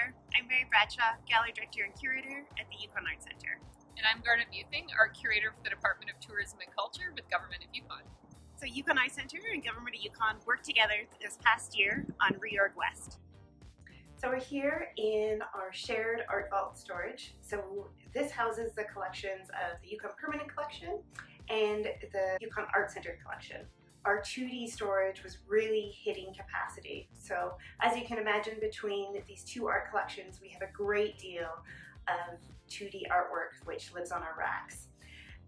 there. I'm Mary Bradshaw, Gallery Director and Curator at the Yukon Arts Centre. And I'm Garnet Muething, Art Curator for the Department of Tourism and Culture with Government of Yukon. So Yukon Arts Centre and Government of Yukon worked together this past year on Reorg West. So we're here in our shared art vault storage. So this houses the collections of the Yukon Permanent Collection and the Yukon Art Center collection. Our 2D storage was really hitting capacity. So as you can imagine between these two art collections, we have a great deal of 2D artwork which lives on our racks.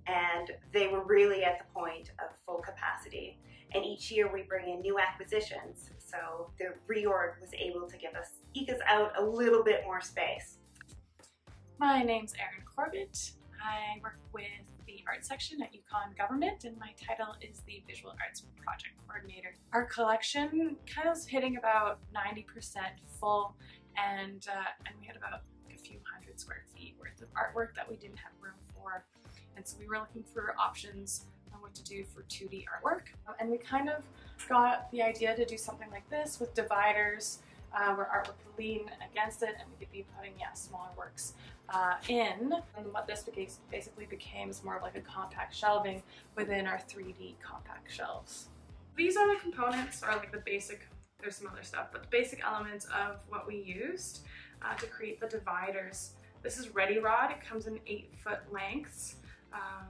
And they were really at the point of full capacity. And each year we bring in new acquisitions. So the reorg was able to give us, eke us out a little bit more space. My name's Erin Corbett. I work with the art section at Yukon Government and my title is the Visual Arts Project Coordinator. Our collection kind of is hitting about 90% full and, uh, and we had about a few hundred square feet worth of artwork that we didn't have room for. And so we were looking for options on what to do for 2D artwork. And we kind of got the idea to do something like this with dividers uh, where artwork could lean against it and we could be putting yeah, smaller works uh, in. And what this basically became is more of like a compact shelving within our 3D compact shelves. These are the components, or like the basic, there's some other stuff, but the basic elements of what we used uh, to create the dividers. This is Ready Rod, it comes in eight foot lengths. Um,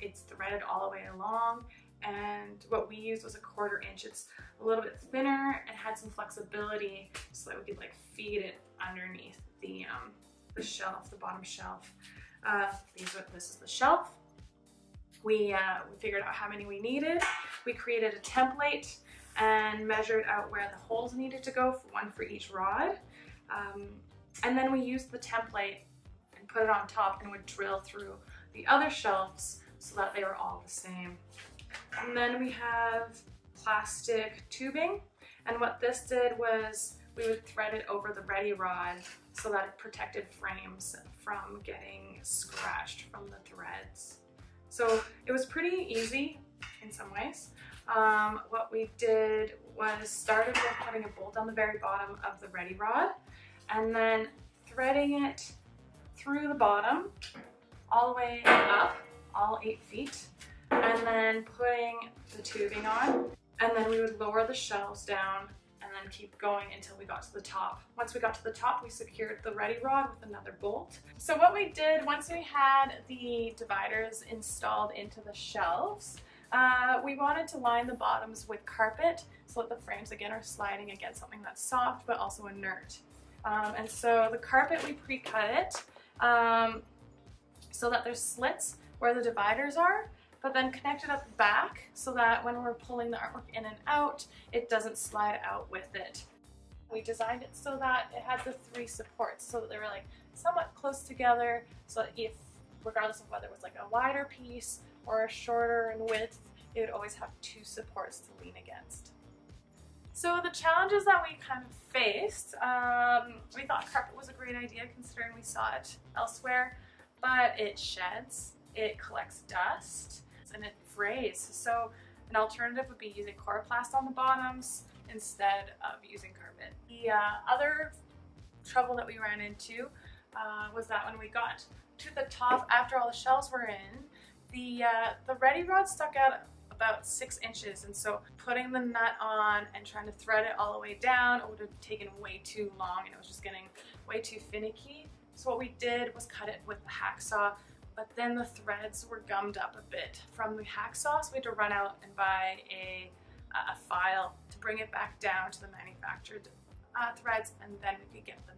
it's threaded all the way along and what we used was a quarter inch. It's a little bit thinner and had some flexibility so that we could like feed it underneath the, um, the shelf, the bottom shelf. Uh, these are, this is the shelf. We, uh, we figured out how many we needed. We created a template and measured out where the holes needed to go, for one for each rod. Um, and then we used the template and put it on top and would drill through the other shelves so that they were all the same. And then we have plastic tubing. And what this did was we would thread it over the ready rod so that it protected frames from getting scratched from the threads. So it was pretty easy in some ways. Um, what we did was started with putting a bolt on the very bottom of the ready rod and then threading it through the bottom all the way up, all eight feet, and then putting the tubing on. And then we would lower the shelves down and then keep going until we got to the top. Once we got to the top, we secured the ready rod with another bolt. So what we did, once we had the dividers installed into the shelves, uh, we wanted to line the bottoms with carpet so that the frames again are sliding against something that's soft but also inert. Um, and so the carpet, we pre-cut it um, so that there's slits where the dividers are but then connect it at the back so that when we're pulling the artwork in and out, it doesn't slide out with it. We designed it so that it had the three supports so that they were like somewhat close together so that if, regardless of whether it was like a wider piece or a shorter in width, it would always have two supports to lean against. So the challenges that we kind of faced, um, we thought carpet was a great idea considering we saw it elsewhere, but it sheds, it collects dust, and it frays. So an alternative would be using coroplast on the bottoms instead of using carpet. The uh, other trouble that we ran into uh, was that when we got to the top after all the shells were in, the, uh, the ready rod stuck out about six inches and so putting the nut on and trying to thread it all the way down would have taken way too long and it was just getting way too finicky. So what we did was cut it with the hacksaw but then the threads were gummed up a bit from the hacksaw, so we had to run out and buy a, a file to bring it back down to the manufactured uh, threads, and then we could get the.